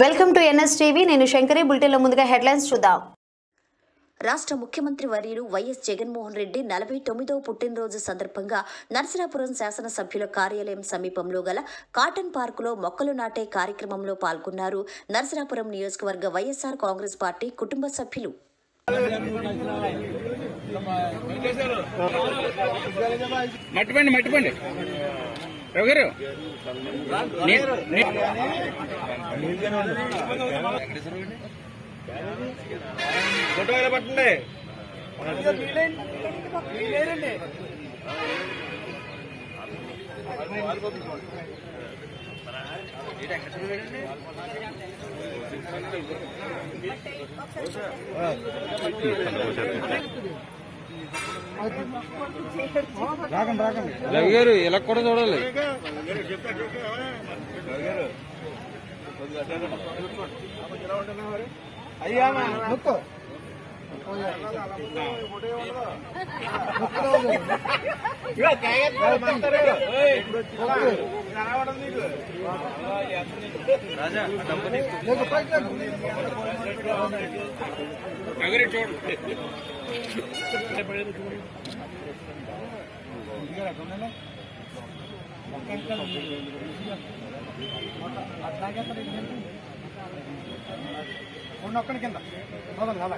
Welcome to NS TV నేను శంకరి. బులెటిన్లో ముందుగా హెడ్లైన్స్ చూద్దాం. రాష్ట్ర ముఖ్యమంత్రి వర్యులు వైఎస్ జగన్మోహన్ రెడ్డి నలభై తొమ్మిదవ పుట్టినరోజు సందర్భంగా నరసరాపురం శాసనసభ్యుల కార్యాలయం సమీపంలో గల కాటన్ పార్కులో మొక్కలు నాటే కార్యక్రమంలో పాల్గొన్నారు నరసరాపురం నియోజకవర్గ వైఎస్ఆర్ కాంగ్రెస్ పార్టీ కుటుంబ సభ్యులు. మట్టిపండి మట్టిపండి. ఎవరు ఫోటో ఎలా పట్టండి రవి లగ్గారు ఇలా కూడా చూడాలి అయ్యా ముక్కు నగరి చూడండి ఒక్కడి కింద మొదలు అలా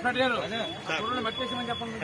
చెప్పండి